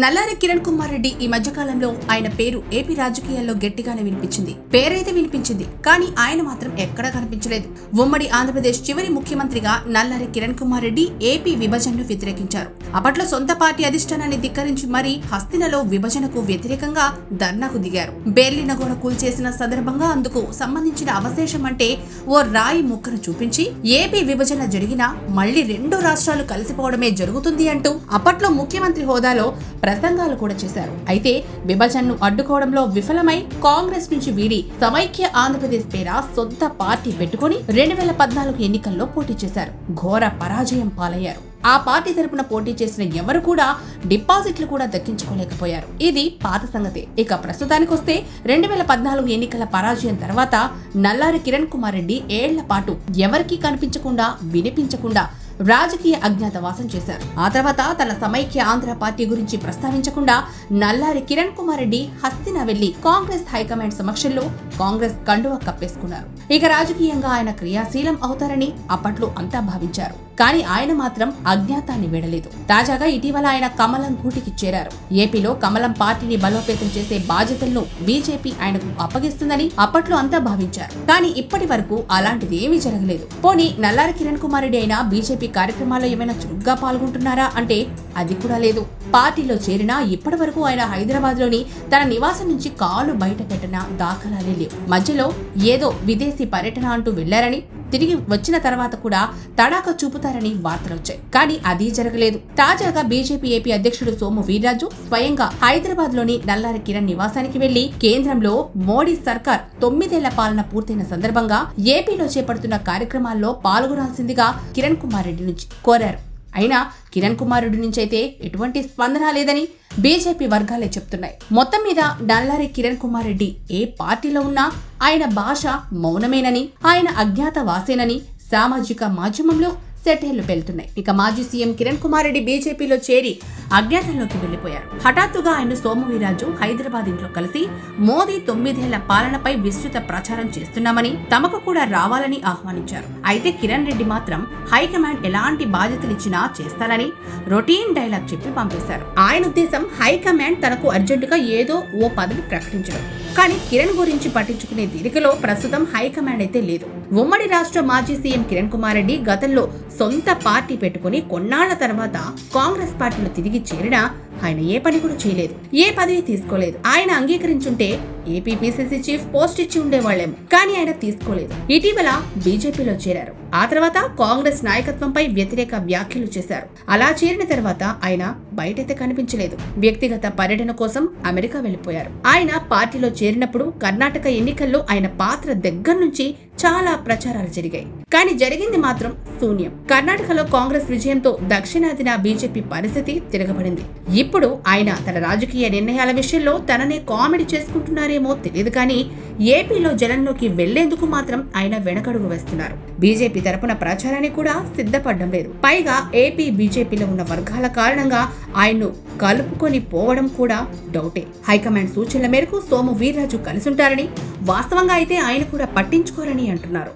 నల్లారి కిరణ్ కుమార్ రెడ్డి ఈ మధ్యకాలంలో ఆయన పేరు ఏపీ రాజకీయాల్లో గట్టిగానే వినిపించింది. పేరైతే వినిపించింది. కానీ ఆయన మాత్రం ఎక్కడా కనిపించలేదు. ఉమ్మడి ఆంధ్రప్రదేశ్ చివరి ముఖ్యమంత్రిగా నల్లారి కిరణ్ కుమార్ రెడ్డి ఏపీ విభజనను వ్యతిరేకించారు. అప్పట్లో సొంత పార్టీ అధిష్టానాన్ని ధిక్కరించి మరీ హస్తినలో విభజనకు వ్యతిరేకంగా ధర్నాకు దిగారు. బెర్లిన గోడ కూల్చేసిన సందర్భంగా అందుకు సంబంధించిన అవశేషం అంటే ఓ రాయి ముక్కను చూపించి ఏపీ విభజన జరిగినా మళ్ళీ రెండు రాష్ట్రాలు కలిసిపోవడమే జరుగుతుంది అంటూ అప్పట్లో ముఖ్యమంత్రి హోదాలో ప్రసంగాలు కూడా చేశారు. అయితే విభజనను అడ్డుకోవడంలో విఫలమై కాంగ్రెస్ నుంచి వీడి సమైక్య ఆంధ్రప్రదేశ్ పేర సొంత పార్టీ పెట్టుకుని రెండు వేల పద్నాలుగు ఎన్నికల్లో పోటీ చేశారు. ఘోర పరాజయం పాలయ్యారు. ఆ పార్టీ తరపున పోటీ చేసిన ఎవరు కూడా డిపాజిట్లు కూడా దక్కించుకోలేకపోయారు. ఇది పాత సంగతి. ఇక ప్రస్తుతానికి వస్తే రెండు వేల పద్నాలుగు ఎన్నికల పరాజయం తర్వాత నల్లారి కిరణ్ కుమార్ రెడ్డి ఏళ్ళ పాటు ఎవరికీ కనిపించకుండా వినిపించకుండా రాజకీయ అజ్ఞాతవాసం చేశారు. ఆ తర్వాత తన సమైక్య ఆంధ్ర పార్టీ గురించి ప్రస్తావించకుండా నల్లారి కిరణ్ కుమార్ రెడ్డి హస్తిన వెళ్ళి కాంగ్రెస్ హైకమాండ్ సమక్షంలో కాంగ్రెస్ కండువా కప్పేసుకున్నారు. ఇక రాజకీయంగా ఆయన క్రియాశీలం అవుతారని అప్పట్లో అంతా భావించారు. కానీ ఆయన మాత్రం అజ్ఞాతాన్ని వీడలేదు. తాజాగా ఇటీవల ఆయన కమలం గూటికి చేరారు. ఏపీలో కమలం పార్టీని బలోపేతం చేసే బాధ్యతలను బీజేపీ ఆయనకు అప్పగిస్తుందని అప్పట్లో అంతా భావించారు. కానీ ఇప్పటి వరకు అలాంటిది ఏమీ జరగలేదు. పోనీ నల్లారి కిరణ్ కుమార్ రెడ్డి అయినా బీజేపీ కార్యక్రమాల్లో ఏమైనా చురుగ్గా పాల్గొంటున్నారా అంటే అది కూడా లేదు. పార్టీలో చేరినా ఇప్పటి వరకు ఆయన హైదరాబాద్లోని తన నివాసం నుంచి కాలు బయట పెట్టిన దాఖలాలే లేవు. మధ్యలో ఏదో విదేశీ పర్యటన అంటూ వెళ్ళారని తిరిగి వచ్చిన తర్వాత కూడా తడాక చూపుతారని వార్తలొచ్చాయి కానీ అది జరగలేదు. తాజాగా బీజేపీ ఏపీ అధ్యక్షుడు సోము వీర్రాజు స్వయంగా హైదరాబాద్లోని నల్లారి కిరణ్ నివాసానికి వెళ్ళి కేంద్రంలో మోడీ సర్కార్ తొమ్మిదేళ్ళ పాలన పూర్తయిన సందర్భంగా ఏపీలో చేపడుతున్న కార్యక్రమాల్లో పాల్గొనాల్సిందిగా కిరణ్ కుమార్ రెడ్డి నుంచి కోరారు. అయినా కిరణ్ కుమారుడి నుంచి అయితే ఎటువంటి స్పందన లేదని బీజేపీ వర్గాలే చెప్తున్నాయి. మొత్తం మీద డల్లారి కిరణ్ కుమార్ రెడ్డి ఏ పార్టీలో ఉన్నా ఆయన భాష మౌనమేనని ఆయన అజ్ఞాత వాసేనని సామాజిక మాధ్యమంలో సెటైర్లు పెళ్తున్నాయి ఇక మాజీ సీఎం కిరణ్ కుమార్ రెడ్డి బీజేపీలో చేరి అజ్ఞాతంలోకి వెళ్ళిపోయారు హఠాత్తుగా ఆయన సోమవీరాజు హైదరాబాద్ ఇంట్లో కలిసి మోదీ తొమ్మిదేళ్ళ పాలనపై విస్తృత ప్రచారం చేస్తున్నామని తమకు కూడా రావాలని ఆహ్వానించారు. అయితే కిరణ్ రెడ్డి మాత్రం హైకమాండ్ ఎలాంటి బాధ్యతలు ఇచ్చినా చేస్తానని రొటీన్ డైలాగ్ చెప్పి పంపేశారు. ఆయన ఉద్దేశం హైకమాండ్ తనకు అర్జెంటుగా ఏదో ఓ పదవి ప్రకటించడం. కానీ కిరణ్ గురించి పట్టించుకునే తీరికలో ప్రస్తుతం హైకమాండ్ అయితే లేదు. ఉమ్మడి రాష్ట్ర మాజీ సీఎం కిరణ్ కుమార్ రెడ్డి గతంలో సొంత పార్టీ పెట్టుకుని కొన్నాళ్ళ తర్వాత కాంగ్రెస్ పార్టీలో తిరిగి చేరినా ఆయన ఏ పని కూడా చేయలేదు. ఏ పదవి తీసుకోలేదు. ఆయన అంగీకరించుంటే ఏపీ పిసిసి చీఫ్ పోస్ట్ ఇచ్చి ఉండేవాళ్ళేమో. కానీ ఆయన తీసుకోలేదు. ఇటీవల బీజేపీలో చేరారు. ఆ తర్వాత కాంగ్రెస్ నాయకత్వంపై వ్యతిరేక వ్యాఖ్యలు చేశారు. అలా చేరిన తర్వాత ఆయన బయటైతే కనిపించలేదు. వ్యక్తిగత పర్యటన కోసం అమెరికా వెళ్ళిపోయారు ఆయన పార్టీలో చేరినప్పుడు కర్ణాటక ఎన్నికల్లో ఆయన పాత్ర దగ్గర నుంచి చాలా ప్రచారాలు జరిగాయి. కానీ జరిగింది మాత్రం శూన్యం. కర్ణాటకలో కాంగ్రెస్ విజయంతో దక్షిణాదిన బీజేపీ పరిస్థితి తిరగబడింది. ఇప్పుడు ఆయన తన రాజకీయ నిర్ణయాల విషయంలో తననే కామెడీ చేసుకుంటున్నారేమో తెలియదు కానీ ఏపీలో జనంలోకి వెళ్ళేందుకు మాత్రం ఆయన వెనకడుగు వేస్తున్నారు. బీజేపీ తరపున ప్రచారానికి కూడా సిద్ధపడడం లేదు. పైగా ఏపీ బీజేపీలో ఉన్న వర్గాల కారణంగా ఆయన్ను కలుపుకొని పోవడం కూడా డౌటే. హైకమాండ్ సూచనల మేరకు సోము వీర్రాజు కలిసుంటారని వాస్తవంగా అయితే ఆయన కూడా పట్టించుకోరని అంటున్నారు.